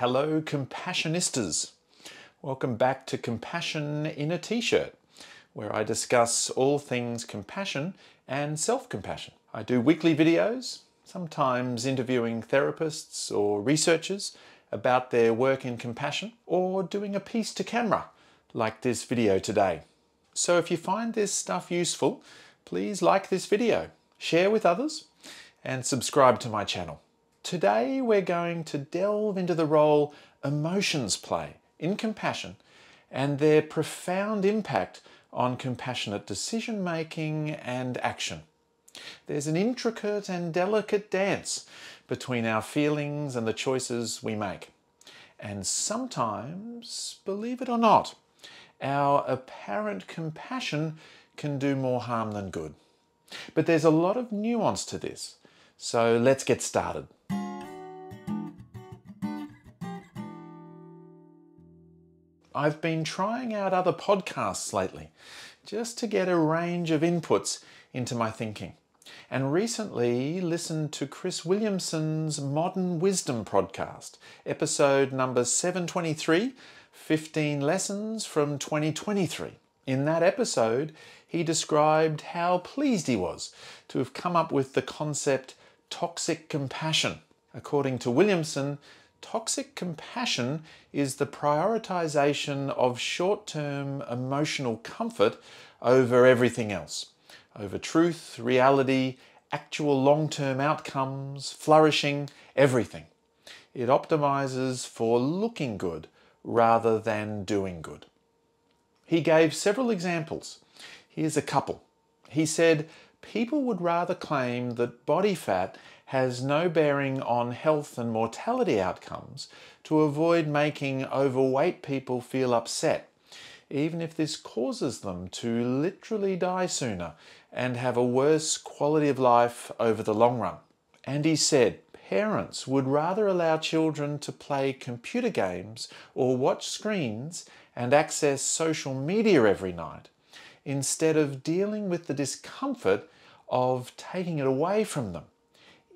Hello, Compassionistas. Welcome back to Compassion in a T shirt, where I discuss all things compassion and self compassion. I do weekly videos, sometimes interviewing therapists or researchers about their work in compassion, or doing a piece to camera, like this video today. So if you find this stuff useful, please like this video, share with others, and subscribe to my channel. Today we're going to delve into the role emotions play in compassion and their profound impact on compassionate decision making and action. There's an intricate and delicate dance between our feelings and the choices we make. And sometimes, believe it or not, our apparent compassion can do more harm than good. But there's a lot of nuance to this, so let's get started. I've been trying out other podcasts lately just to get a range of inputs into my thinking. And recently listened to Chris Williamson's Modern Wisdom podcast, episode number 723 15 Lessons from 2023. In that episode, he described how pleased he was to have come up with the concept toxic compassion. According to Williamson, Toxic compassion is the prioritization of short term emotional comfort over everything else, over truth, reality, actual long term outcomes, flourishing, everything. It optimizes for looking good rather than doing good. He gave several examples. Here's a couple. He said, People would rather claim that body fat has no bearing on health and mortality outcomes to avoid making overweight people feel upset, even if this causes them to literally die sooner and have a worse quality of life over the long run. And he said, parents would rather allow children to play computer games or watch screens and access social media every night instead of dealing with the discomfort of taking it away from them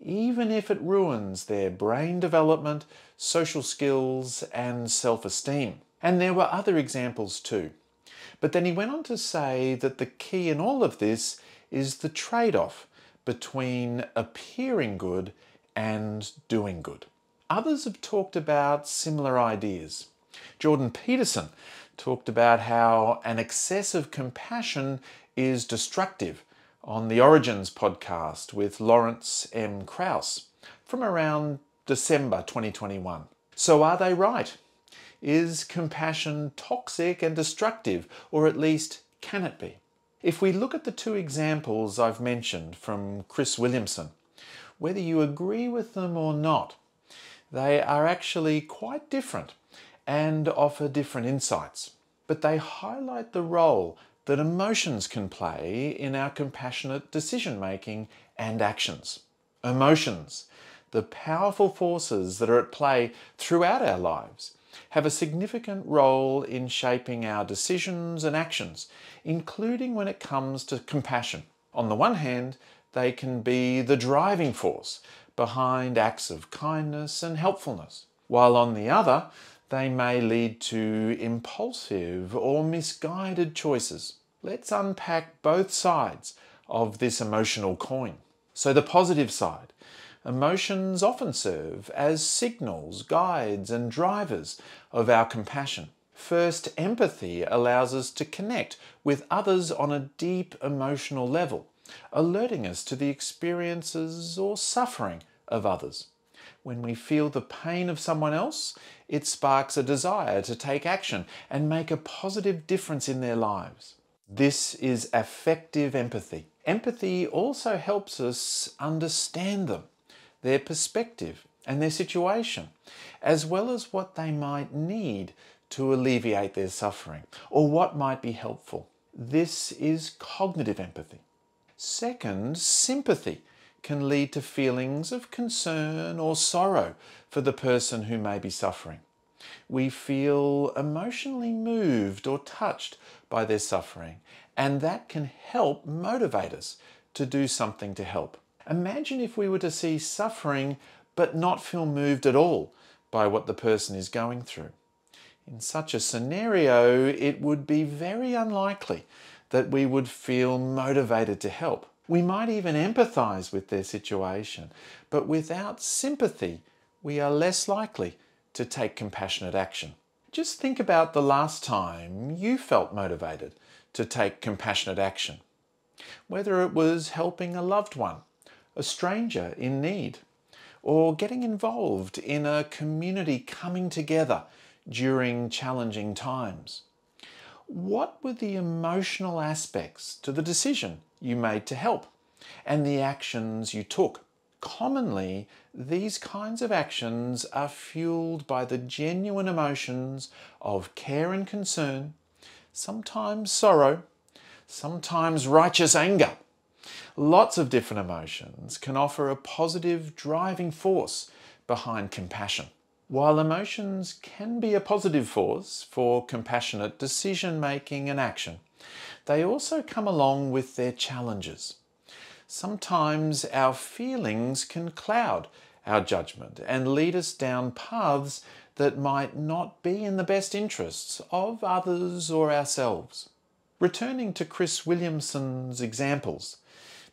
even if it ruins their brain development, social skills, and self esteem. And there were other examples too. But then he went on to say that the key in all of this is the trade off between appearing good and doing good. Others have talked about similar ideas. Jordan Peterson talked about how an excess of compassion is destructive on the Origins podcast with Lawrence M. Krauss from around December 2021. So, are they right? Is compassion toxic and destructive, or at least can it be? If we look at the two examples I've mentioned from Chris Williamson, whether you agree with them or not, they are actually quite different and offer different insights. But they highlight the role that emotions can play in our compassionate decision making and actions. Emotions, the powerful forces that are at play throughout our lives, have a significant role in shaping our decisions and actions, including when it comes to compassion. On the one hand, they can be the driving force behind acts of kindness and helpfulness, while on the other, they may lead to impulsive or misguided choices. Let's unpack both sides of this emotional coin. So, the positive side emotions often serve as signals, guides, and drivers of our compassion. First, empathy allows us to connect with others on a deep emotional level, alerting us to the experiences or suffering of others. When we feel the pain of someone else, it sparks a desire to take action and make a positive difference in their lives. This is affective empathy. Empathy also helps us understand them, their perspective, and their situation, as well as what they might need to alleviate their suffering or what might be helpful. This is cognitive empathy. Second, sympathy can lead to feelings of concern or sorrow for the person who may be suffering. We feel emotionally moved or touched by their suffering, and that can help motivate us to do something to help. Imagine if we were to see suffering but not feel moved at all by what the person is going through. In such a scenario, it would be very unlikely that we would feel motivated to help. We might even empathize with their situation, but without sympathy, we are less likely to take compassionate action. Just think about the last time you felt motivated to take compassionate action. Whether it was helping a loved one, a stranger in need, or getting involved in a community coming together during challenging times. What were the emotional aspects to the decision you made to help and the actions you took? Commonly, these kinds of actions are fueled by the genuine emotions of care and concern, sometimes sorrow, sometimes righteous anger. Lots of different emotions can offer a positive driving force behind compassion. While emotions can be a positive force for compassionate decision making and action, they also come along with their challenges sometimes our feelings can cloud our judgment and lead us down paths that might not be in the best interests of others or ourselves. Returning to Chris Williamson's examples,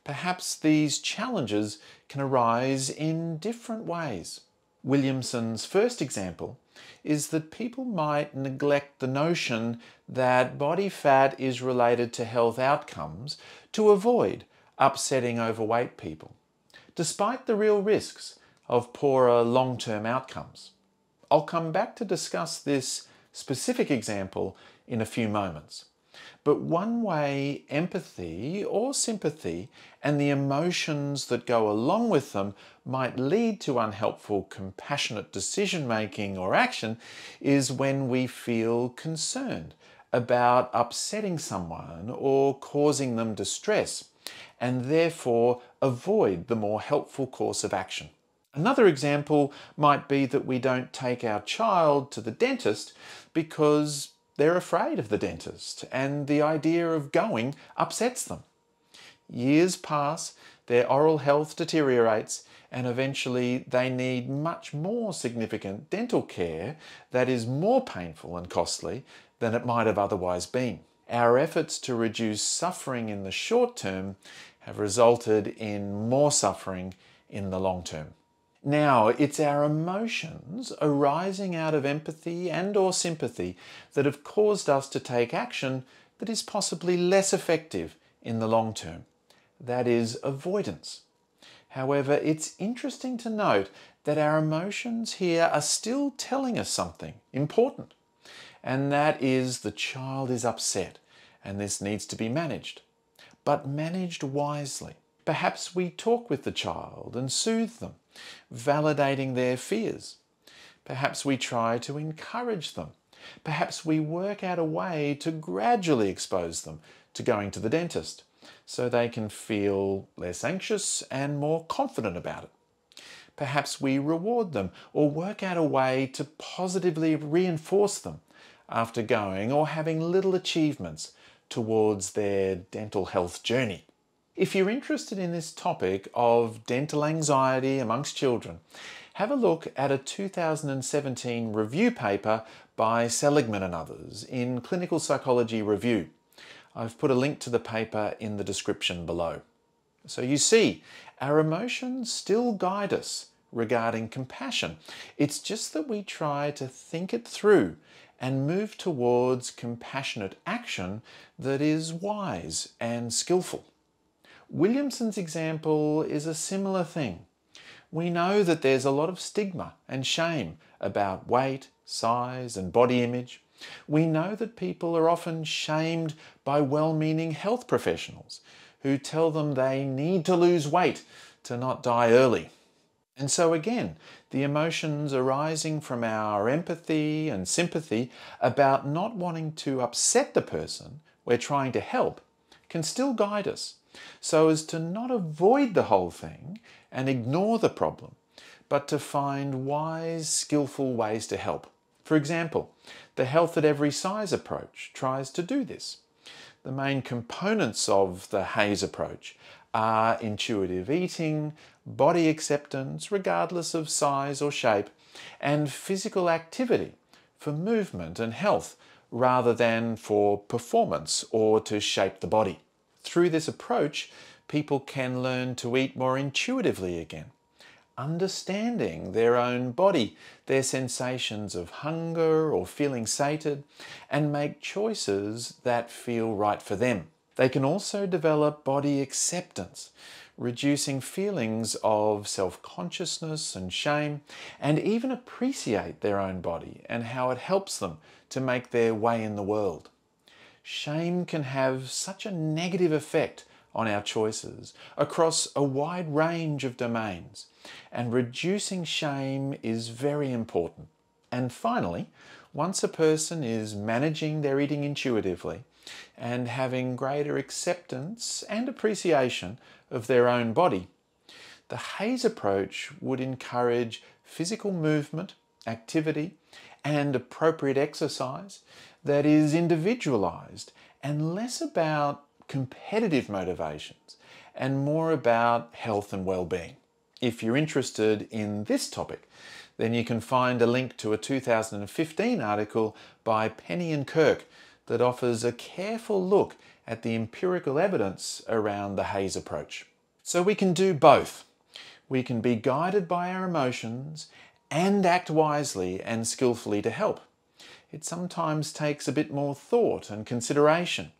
perhaps these challenges can arise in different ways. Williamson's first example is that people might neglect the notion that body fat is related to health outcomes to avoid upsetting overweight people, despite the real risks of poorer long term outcomes. I'll come back to discuss this specific example in a few moments. But one way empathy or sympathy and the emotions that go along with them might lead to unhelpful, compassionate decision making or action is when we feel concerned about upsetting someone or causing them distress and therefore avoid the more helpful course of action. Another example might be that we don't take our child to the dentist because they're afraid of the dentist and the idea of going upsets them. Years pass, their oral health deteriorates, and eventually they need much more significant dental care that is more painful and costly than it might have otherwise been. Our efforts to reduce suffering in the short term have resulted in more suffering in the long term. Now, it's our emotions arising out of empathy and or sympathy that have caused us to take action that is possibly less effective in the long term. That is avoidance. However, it's interesting to note that our emotions here are still telling us something important, and that is the child is upset and this needs to be managed but managed wisely. Perhaps we talk with the child and soothe them, validating their fears. Perhaps we try to encourage them. Perhaps we work out a way to gradually expose them to going to the dentist so they can feel less anxious and more confident about it. Perhaps we reward them or work out a way to positively reinforce them after going or having little achievements towards their dental health journey. If you're interested in this topic of dental anxiety amongst children, have a look at a 2017 review paper by Seligman and others in Clinical Psychology Review. I've put a link to the paper in the description below. So you see, our emotions still guide us regarding compassion. It's just that we try to think it through and move towards compassionate action that is wise and skillful. Williamson's example is a similar thing. We know that there's a lot of stigma and shame about weight, size, and body image. We know that people are often shamed by well meaning health professionals who tell them they need to lose weight to not die early. And so, again, the emotions arising from our empathy and sympathy about not wanting to upset the person we're trying to help can still guide us so as to not avoid the whole thing and ignore the problem, but to find wise, skillful ways to help. For example, the Health at Every Size approach tries to do this. The main components of the HAES approach are intuitive eating, body acceptance, regardless of size or shape, and physical activity for movement and health rather than for performance or to shape the body. Through this approach, people can learn to eat more intuitively again, understanding their own body, their sensations of hunger or feeling sated, and make choices that feel right for them. They can also develop body acceptance, reducing feelings of self consciousness and shame, and even appreciate their own body and how it helps them to make their way in the world. Shame can have such a negative effect on our choices across a wide range of domains, and reducing shame is very important. And finally, once a person is managing their eating intuitively and having greater acceptance and appreciation of their own body, the HAES approach would encourage physical movement, activity, and appropriate exercise that is individualized and less about competitive motivations and more about health and well-being. If you're interested in this topic, then you can find a link to a 2015 article by Penney and Kirk that offers a careful look at the empirical evidence around the HAES approach. So we can do both. We can be guided by our emotions and act wisely and skillfully to help. It sometimes takes a bit more thought and consideration,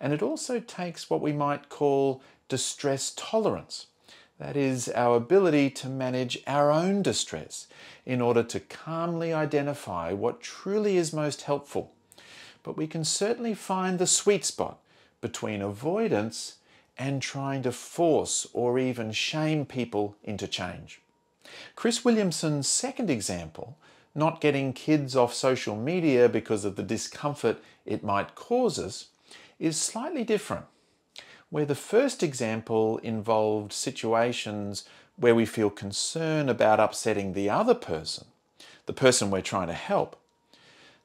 and it also takes what we might call distress tolerance. That is, our ability to manage our own distress in order to calmly identify what truly is most helpful. But we can certainly find the sweet spot between avoidance and trying to force or even shame people into change. Chris Williamson's second example, not getting kids off social media because of the discomfort it might cause us, is slightly different. Where the first example involved situations where we feel concern about upsetting the other person, the person we're trying to help.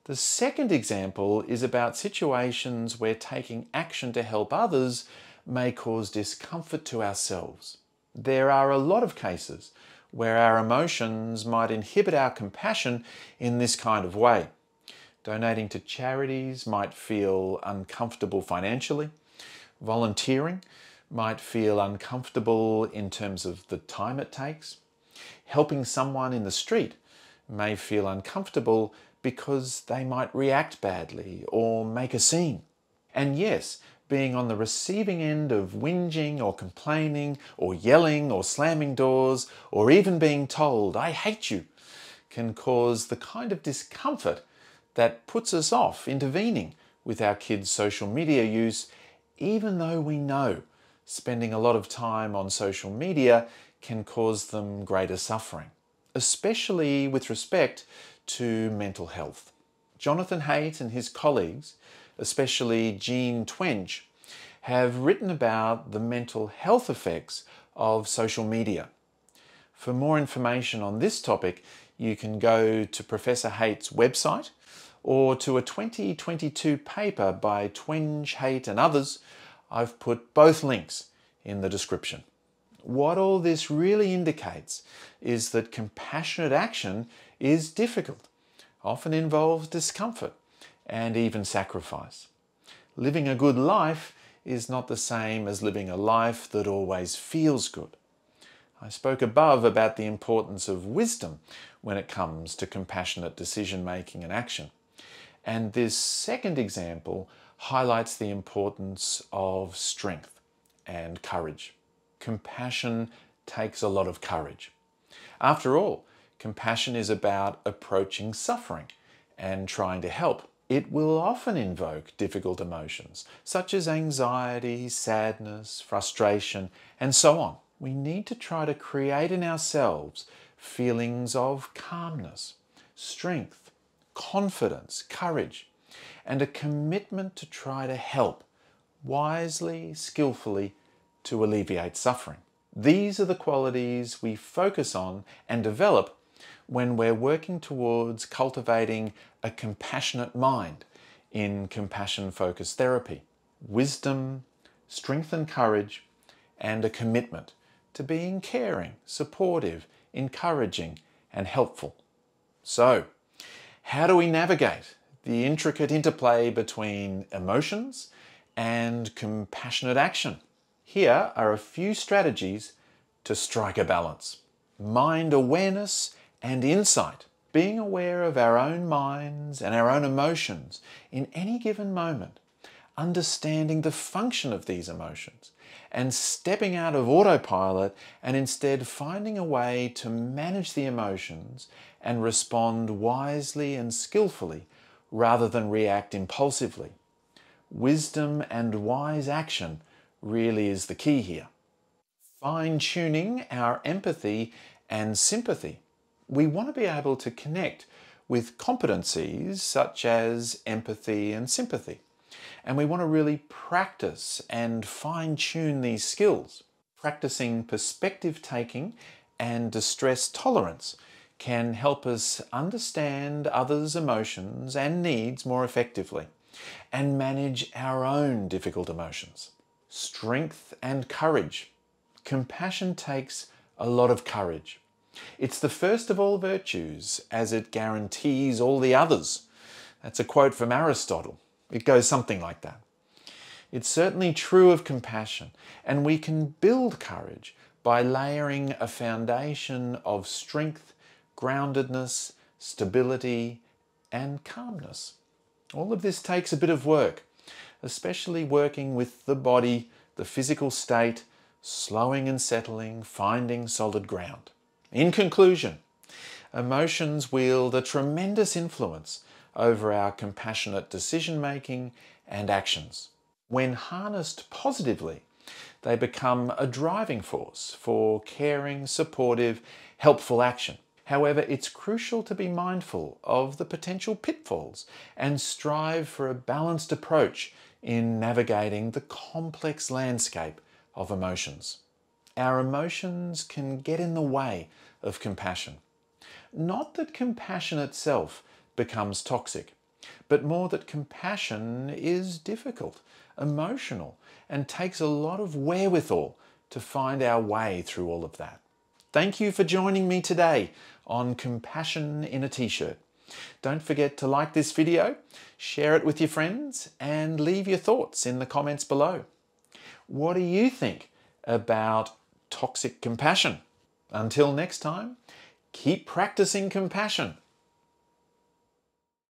The second example is about situations where taking action to help others may cause discomfort to ourselves. There are a lot of cases where our emotions might inhibit our compassion in this kind of way. Donating to charities might feel uncomfortable financially. Volunteering might feel uncomfortable in terms of the time it takes. Helping someone in the street may feel uncomfortable because they might react badly or make a scene. And yes, being on the receiving end of whinging or complaining or yelling or slamming doors or even being told, I hate you, can cause the kind of discomfort that puts us off intervening with our kids' social media use, even though we know spending a lot of time on social media can cause them greater suffering, especially with respect to mental health. Jonathan Haidt and his colleagues especially Jean Twenge, have written about the mental health effects of social media. For more information on this topic, you can go to Professor Haidt's website or to a 2022 paper by Twenge, Haidt and others. I've put both links in the description. What all this really indicates is that compassionate action is difficult, often involves discomfort, and even sacrifice. Living a good life is not the same as living a life that always feels good. I spoke above about the importance of wisdom when it comes to compassionate decision making and action. And this second example highlights the importance of strength and courage. Compassion takes a lot of courage. After all, compassion is about approaching suffering and trying to help it will often invoke difficult emotions, such as anxiety, sadness, frustration, and so on. We need to try to create in ourselves feelings of calmness, strength, confidence, courage, and a commitment to try to help wisely, skillfully, to alleviate suffering. These are the qualities we focus on and develop when we're working towards cultivating a compassionate mind in compassion focused therapy. Wisdom, strength and courage, and a commitment to being caring, supportive, encouraging, and helpful. So, how do we navigate the intricate interplay between emotions and compassionate action? Here are a few strategies to strike a balance. Mind awareness and insight. Being aware of our own minds and our own emotions in any given moment. Understanding the function of these emotions and stepping out of autopilot and instead finding a way to manage the emotions and respond wisely and skillfully rather than react impulsively. Wisdom and wise action really is the key here. Fine tuning our empathy and sympathy. We want to be able to connect with competencies such as empathy and sympathy. And we want to really practice and fine tune these skills. Practicing perspective taking and distress tolerance can help us understand others' emotions and needs more effectively and manage our own difficult emotions strength and courage. Compassion takes a lot of courage. It's the first of all virtues as it guarantees all the others. That's a quote from Aristotle. It goes something like that. It's certainly true of compassion, and we can build courage by layering a foundation of strength, groundedness, stability, and calmness. All of this takes a bit of work, especially working with the body, the physical state, slowing and settling, finding solid ground. In conclusion, emotions wield a tremendous influence over our compassionate decision making and actions. When harnessed positively, they become a driving force for caring, supportive, helpful action. However, it's crucial to be mindful of the potential pitfalls and strive for a balanced approach in navigating the complex landscape of emotions. Our emotions can get in the way of compassion. Not that compassion itself becomes toxic, but more that compassion is difficult, emotional, and takes a lot of wherewithal to find our way through all of that. Thank you for joining me today on Compassion in a T-shirt. Don't forget to like this video, share it with your friends, and leave your thoughts in the comments below. What do you think about toxic compassion? Until next time, keep practicing compassion.